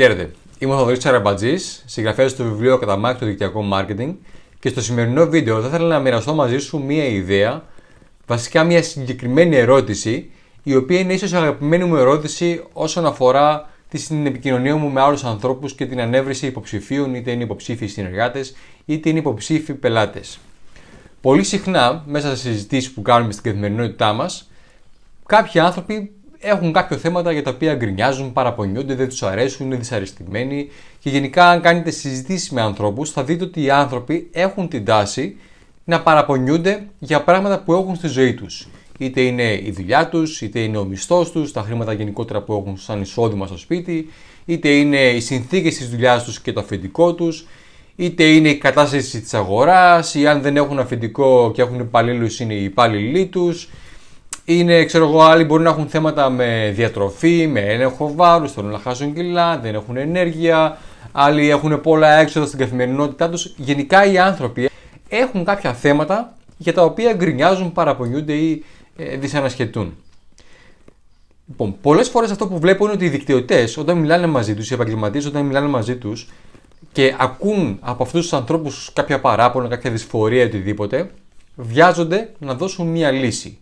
Χαίρετε. Είμαι ο Θοδωρής Τσαραμπατζή, συγγραφέας του βιβλίου Καταμάχη του Δικτυακό Μάρκετινγκ και στο σημερινό βίντεο θα ήθελα να μοιραστώ μαζί σου μία ιδέα, βασικά μία συγκεκριμένη ερώτηση, η οποία είναι ίσως η αγαπημένη μου ερώτηση όσον αφορά την επικοινωνία μου με άλλους ανθρώπους και την ανέβρεση υποψηφίων, είτε είναι υποψήφιοι συνεργάτες, είτε είναι υποψήφιοι πελάτες. Πολύ συχνά, μέσα σε συζητήσεις που κάνουμε στην καθημερινότητά μας, κάποιοι άνθρωποι έχουν κάποια θέματα για τα οποία γκρινιάζουν, παραπονιούνται, δεν τους αρέσουν, είναι δυσαρεστημένοι. Και γενικά, αν κάνετε συζητήσεις με ανθρώπους, θα δείτε ότι οι άνθρωποι έχουν την τάση να παραπονιούνται για πράγματα που έχουν στη ζωή τους. Είτε είναι η δουλειά τους, είτε είναι ο μισθός τους, τα χρήματα γενικότερα που έχουν σαν εισόδημα στο σπίτι, είτε είναι οι συνθήκες της δουλειάς τους και το αφεντικό τους, είτε είναι η κατάσταση της αγοράς, ή αν δεν έχουν αφεντικό και έχουν υπαλλήλους, είναι οι υπάλληλοι τους, είναι, ξέρω εγώ, άλλοι μπορεί να έχουν θέματα με διατροφή, με έλεγχο βάρους, θέλουν να χάσουν κιλά, δεν έχουν ενέργεια, άλλοι έχουν πολλά έξοδα στην καθημερινότητά τους. Γενικά οι άνθρωποι έχουν κάποια θέματα για τα οποία γκρινιάζουν, παραπονιούνται ή ε, δυσανασχετούν. Λοιπόν, πολλές φορές αυτό που βλέπω είναι ότι οι δικτυωτές, όταν μιλάνε μαζί τους, οι επαγγελματίες, όταν μιλάνε μαζί τους και ακούν από αυτούς τους ανθρώπους κάποια παράπονα, κάποια δυσφορία, οτιδήποτε, βιάζονται να δώσουν μία λύση.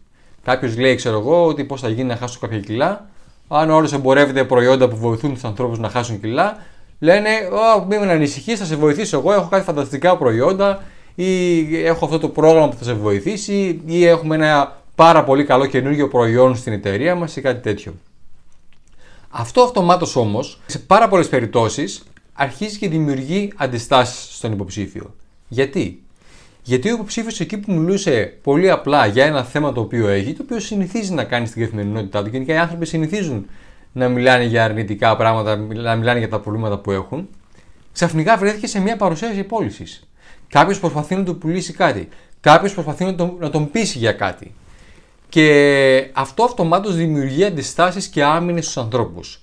Κάποιος λέει, ξέρω εγώ, ότι πώς θα γίνει να χάσω κάποια κιλά. Αν όλο εμπορεύεται προϊόντα που βοηθούν τους ανθρώπους να χάσουν κιλά, λένε, Ω, μην με ανησυχείς, θα σε βοηθήσω εγώ. Έχω κάτι φανταστικά προϊόντα ή έχω αυτό το πρόγραμμα που θα σε βοηθήσει ή έχουμε ένα πάρα πολύ καλό καινούργιο προϊόν στην εταιρεία μας ή κάτι τέτοιο. Αυτό αυτομάτως όμως, σε πάρα πολλές περιπτώσεις, αρχίζει και δημιουργεί αντιστάσεις στον υποψήφιο. Γιατί; Γιατί ο υποψήφιος εκεί που μιλούσε πολύ απλά για ένα θέμα το οποίο έχει, το οποίο συνηθίζει να κάνει στην καθημερινότητά του, γενικά οι άνθρωποι συνηθίζουν να μιλάνε για αρνητικά πράγματα, να μιλάνε για τα προβλήματα που έχουν, ξαφνικά βρέθηκε σε μια παρουσίαση πώληση. Κάποιος προσπαθεί να του πουλήσει κάτι. Κάποιος προσπαθεί να τον, να τον πείσει για κάτι. Και αυτό αυτομάτως δημιουργεί αντιστάσεις και άμυνες στους ανθρώπους.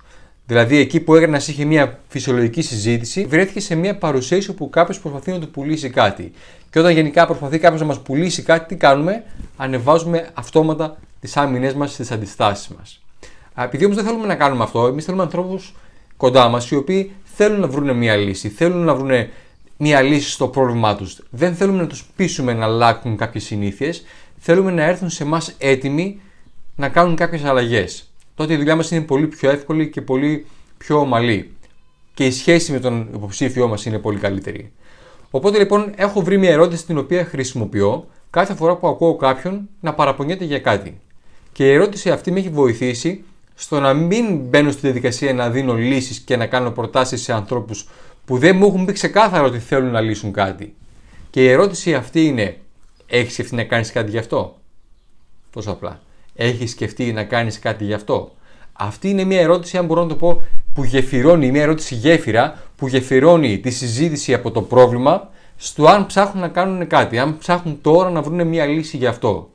Δηλαδή, εκεί που ένα είχε μια φυσιολογική συζήτηση, βρέθηκε σε μια παρουσίαση όπου κάποιος προσπαθεί να του πουλήσει κάτι. Και όταν γενικά προσπαθεί κάποιος να μας πουλήσει κάτι, τι κάνουμε, ανεβάζουμε αυτόματα τις άμυνε μας, τι αντιστάσεις μας. Επειδή όμως δεν θέλουμε να κάνουμε αυτό, εμείς θέλουμε ανθρώπους κοντά μας οι οποίοι θέλουν να βρουν μια λύση, θέλουν να βρουν μια λύση στο πρόβλημά τους. Δεν θέλουμε να τους πείσουμε να αλλάξουν κάποιες συνήθειες, θέλουμε να έρθουν σε εμάς έτοιμοι να κάνουν κάποιες αλλαγές τότε η δουλειά μας είναι πολύ πιο εύκολη και πολύ πιο ομαλή. Και η σχέση με τον υποψήφιό μας είναι πολύ καλύτερη. Οπότε λοιπόν έχω βρει μια ερώτηση την οποία χρησιμοποιώ κάθε φορά που ακούω κάποιον να παραπονιέται για κάτι. Και η ερώτηση αυτή με έχει βοηθήσει στο να μην μπαίνω στη διαδικασία να δίνω λύσεις και να κάνω προτάσεις σε ανθρώπους που δεν μου έχουν πει ξεκάθαρα ότι θέλουν να λύσουν κάτι. Και η ερώτηση αυτή είναι, έχεις σκεφτεί να κάνεις κάτι γι' αυτό; Τόσο απλά. Έχεις σκεφτεί να κάνεις κάτι γι' αυτό; Αυτή είναι μια ερώτηση, αν μπορώ να το πω, που γεφυρώνει, μια ερώτηση γέφυρα που γεφυρώνει τη συζήτηση από το πρόβλημα στο αν ψάχνουν να κάνουν κάτι, αν ψάχνουν τώρα να βρουν μια λύση γι' αυτό.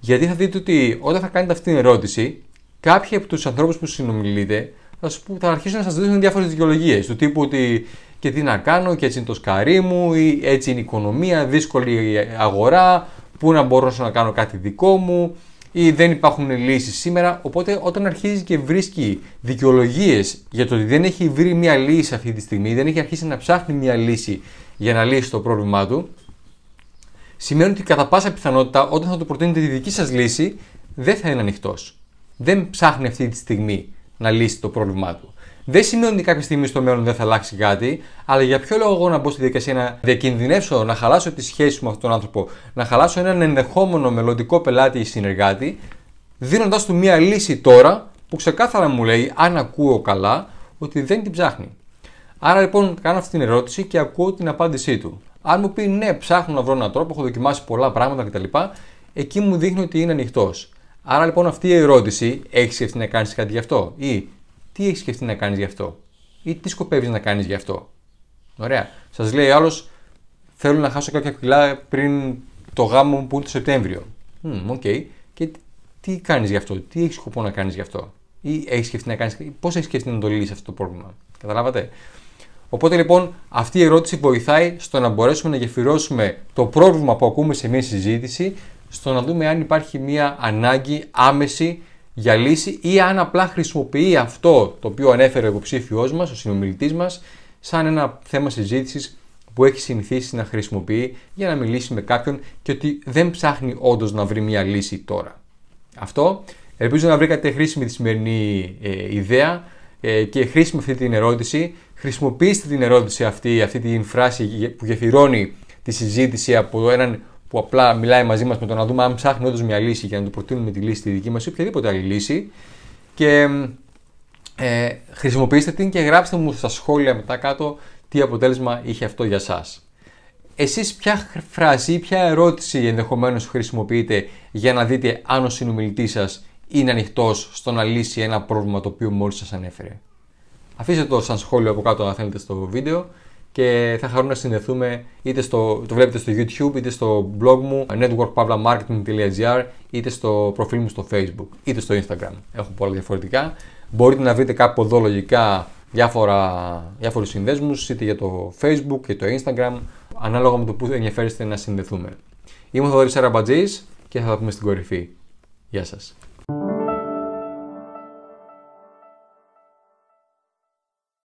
Γιατί θα δείτε ότι όταν θα κάνετε αυτή την ερώτηση, κάποιοι από τους ανθρώπους που συνομιλείτε θα, θα αρχίσουν να σας δίνουν διάφορες δικαιολογίες. Του τύπου ότι και τι να κάνω, και έτσι είναι το σκαρί μου, ή έτσι είναι η οικονομία, δύσκολη αγορά, πού να μπορώ να κάνω κάτι δικό μου, ή δεν υπάρχουν λύσεις σήμερα. Οπότε όταν αρχίζει και βρίσκει δικαιολογίες για το ότι δεν έχει βρει μια λύση αυτή τη στιγμή, δεν έχει αρχίσει να ψάχνει μια λύση για να λύσει το πρόβλημά του, σημαίνει ότι κατά πάσα πιθανότητα όταν θα του προτείνετε τη δική σας λύση δεν θα είναι ανοιχτός. Δεν ψάχνει αυτή τη στιγμή να λύσει το πρόβλημά του. Δεν σημαίνει ότι κάποια στιγμή στο μέλλον δεν θα αλλάξει κάτι, αλλά για ποιο λόγο εγώ να μπω στη διαδικασία να διακινδυνεύσω, να χαλάσω τη σχέση μου με αυτόν τον άνθρωπο, να χαλάσω έναν ενδεχόμενο μελλοντικό πελάτη ή συνεργάτη, δίνοντάς του μία λύση τώρα που ξεκάθαρα μου λέει, αν ακούω καλά, ότι δεν την ψάχνει. Άρα λοιπόν κάνω αυτή την ερώτηση και ακούω την απάντησή του. Αν μου πει ναι, ψάχνω να βρω έναν τρόπο, έχω δοκιμάσει πολλά πράγματα κτλ., εκεί μου δείχνει ότι είναι ανοιχτός. Άρα λοιπόν αυτή η ερώτηση, έχεις σκεφτεί να κάνεις κάτι γι' αυτό, ή τι έχεις σκεφτεί να κάνεις γι' αυτό, ή τι σκοπεύεις να κάνεις γι' αυτό; Ωραία. Σας λέει άλλος, θέλω να χάσω κάποια κιλά πριν το γάμο μου που είναι το Σεπτέμβριο. OK. Okay. Και τι κάνεις γι' αυτό, τι έχεις σκοπό να κάνεις γι' αυτό, ή έχεις σκεφτεί να κάνεις, πώς έχεις σκεφτεί να το λύσεις αυτό το πρόβλημα; Καταλάβατε; Οπότε λοιπόν αυτή η ερώτηση βοηθάει στο να μπορέσουμε να γεφυρώσουμε το πρόβλημα που ακούμε σε μια συζήτηση, στο να δούμε αν υπάρχει μια ανάγκη άμεση για λύση ή αν απλά χρησιμοποιεί αυτό το οποίο ανέφερε ο υποψήφιός μας, ο συνομιλητής μας, σαν ένα θέμα συζήτησης που έχει συνηθίσει να χρησιμοποιεί για να μιλήσει με κάποιον και ότι δεν ψάχνει όντως να βρει μια λύση τώρα. Αυτό. Ελπίζω να βρήκατε χρήσιμη τη σημερινή ε, ιδέα ε, και χρήσιμη αυτή την ερώτηση. Χρησιμοποιήστε την ερώτηση αυτή, αυτή την φράση που γεφυρώνει τη συζήτηση από έναν που απλά μιλάει μαζί μας με το να δούμε αν ψάχνει όντως μια λύση για να του προτείνουμε τη λύση τη δική μας ή οποιαδήποτε άλλη λύση. Και ε, χρησιμοποιήστε την και γράψτε μου στα σχόλια μετά κάτω τι αποτέλεσμα είχε αυτό για σας. Εσείς ποια φράση ή ποια ερώτηση ενδεχομένως χρησιμοποιείτε για να δείτε αν ο συνομιλητής σας είναι ανοιχτός στο να λύσει ένα πρόβλημα το οποίο μόλις σας ανέφερε. Αφήστε το σαν σχόλιο από κάτω αν θέλετε στο βίντεο και θα χαρώ να συνδεθούμε είτε στο, το βλέπετε στο YouTube είτε στο blog μου networkpavlamarketing.gr είτε στο προφίλ μου στο Facebook είτε στο Instagram. Έχω πολλά διαφορετικά. Μπορείτε να βρείτε κάπου εδώ λογικά διάφορα, διάφορους συνδέσμους είτε για το Facebook και το Instagram ανάλογα με το που ενδιαφέρεστε να συνδεθούμε. Είμαι ο Θοδωρής Αραμπατζής και θα τα πούμε στην κορυφή. Γεια σας.